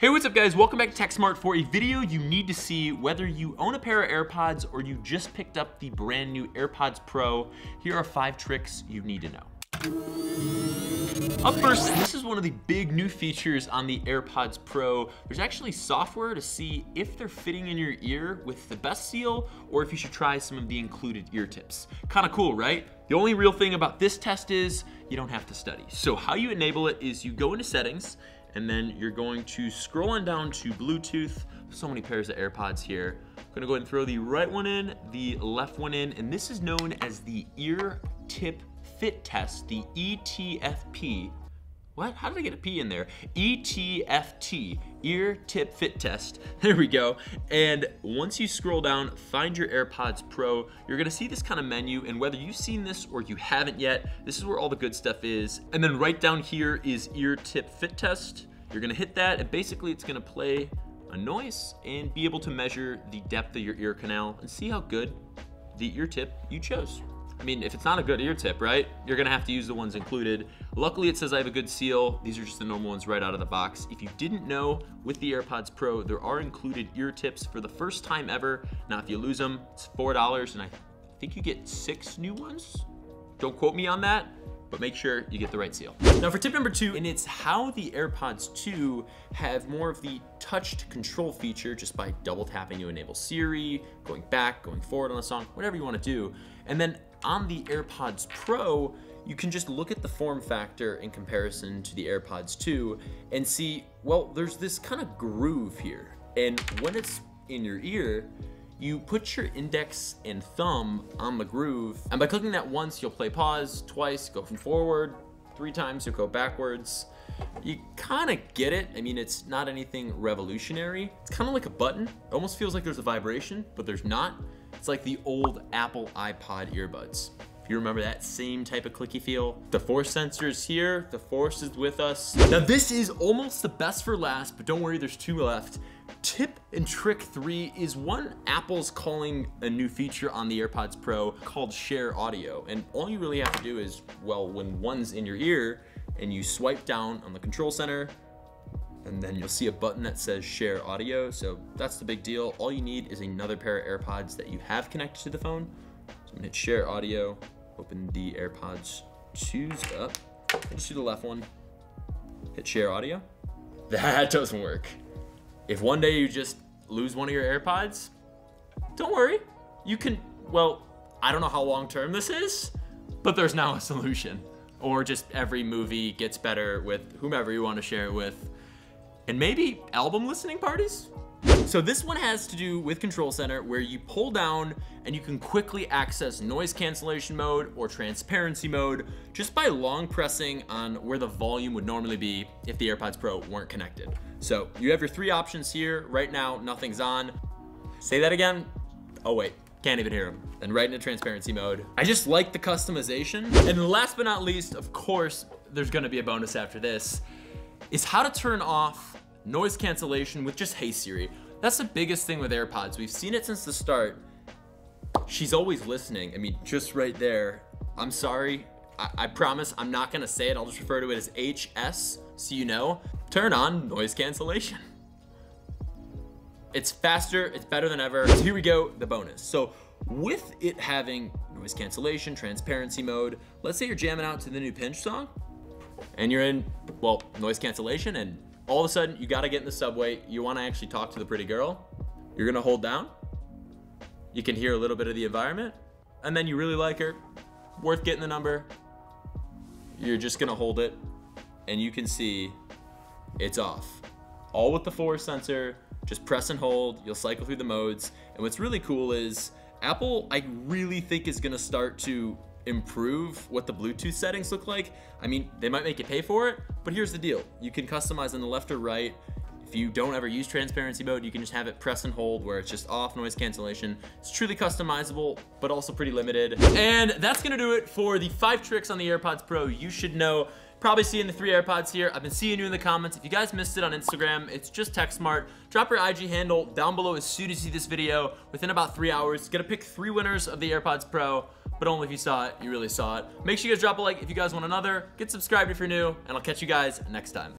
Hey, what's up guys? Welcome back to TechSmartt for a video you need to see whether you own a pair of AirPods or you just picked up the brand new AirPods Pro. Here are five tricks you need to know. Up first, this is one of the big new features on the AirPods Pro. There's actually software to see if they're fitting in your ear with the best seal or if you should try some of the included ear tips. Kind of cool, right? The only real thing about this test is you don't have to study. So how you enable it is you go into settings and then you're going to scroll on down to Bluetooth. So many pairs of AirPods here. I'm gonna go ahead and throw the right one in, the left one in, and this is known as the ear tip fit test, the ETFP. What? How did I get a P in there? ETFT, ear tip fit test. There we go. And once you scroll down, find your AirPods Pro, you're gonna see this kind of menu, and whether you've seen this or you haven't yet, this is where all the good stuff is. And then right down here is ear tip fit test. You're gonna hit that, and basically it's gonna play a noise and be able to measure the depth of your ear canal and see how good the ear tip you chose. I mean, if it's not a good ear tip, right, you're gonna have to use the ones included. Luckily, it says I have a good seal. These are just the normal ones right out of the box. If you didn't know, with the AirPods Pro, there are included ear tips for the first time ever. Now, if you lose them, it's $4, and I think you get six new ones. Don't quote me on that, but make sure you get the right seal. Now for tip number two, and it's how the AirPods 2 have more of the touched control feature just by double tapping to enable Siri, going back, going forward on a song, whatever you wanna do. And then on the AirPods Pro, you can just look at the form factor in comparison to the AirPods 2 and see, well, there's this kind of groove here. And when it's in your ear, you put your index and thumb on the groove, and by clicking that once, you'll play pause, twice, go from forward, three times, you'll go backwards. You kind of get it. I mean, it's not anything revolutionary. It's kind of like a button. It almost feels like there's a vibration, but there's not. It's like the old Apple iPod earbuds. If you remember that same type of clicky feel. The force sensor is here, the force is with us. Now this is almost the best for last, but don't worry, there's two left. Tip and trick three is one Apple's calling a new feature on the AirPods Pro called Share Audio. And all you really have to do is, well, when one's in your ear and you swipe down on the control center, and then you'll see a button that says share audio. So that's the big deal. All you need is another pair of AirPods that you have connected to the phone. So I'm gonna hit share audio, open the AirPods, choose up, just do the left one, hit share audio. That doesn't work. If one day you just lose one of your AirPods, don't worry. You can, well, I don't know how long term this is, but there's now a solution. Or just every movie gets better with whomever you want to share it with. And maybe album listening parties? So this one has to do with Control Center where you pull down and you can quickly access noise cancellation mode or transparency mode just by long pressing on where the volume would normally be if the AirPods Pro weren't connected. So you have your three options here. Right now, nothing's on. Say that again. Oh wait, can't even hear them. Then right into transparency mode. I just like the customization. And last but not least, of course, there's gonna be a bonus after this, is how to turn off noise cancellation with just Hey Siri. That's the biggest thing with AirPods. We've seen it since the start. She's always listening. I mean, just right there. I'm sorry. I, I promise I'm not gonna say it. I'll just refer to it as HS so you know. Turn on noise cancellation. It's faster, it's better than ever. So here we go, the bonus. So with it having noise cancellation, transparency mode, let's say you're jamming out to the new Pinch song and you're in, well, noise cancellation and all of a sudden you gotta get in the subway, you wanna actually talk to the pretty girl, you're gonna hold down, you can hear a little bit of the environment, and then you really like her, worth getting the number, you're just gonna hold it, and you can see it's off. All with the force sensor, just press and hold, you'll cycle through the modes, and what's really cool is Apple, I really think is gonna start to improve what the Bluetooth settings look like. I mean, they might make you pay for it, but here's the deal. You can customize on the left or right. If you don't ever use transparency mode, you can just have it press and hold where it's just off noise cancellation. It's truly customizable, but also pretty limited. And that's gonna do it for the five tricks on the AirPods Pro you should know. Probably seeing the three AirPods here. I've been seeing you in the comments. If you guys missed it on Instagram, it's just TechSmartt. Drop your IG handle down below as soon as you see this video. Within about three hours, gonna pick three winners of the AirPods Pro but only if you saw it, you really saw it. Make sure you guys drop a like if you guys want another, get subscribed if you're new, and I'll catch you guys next time.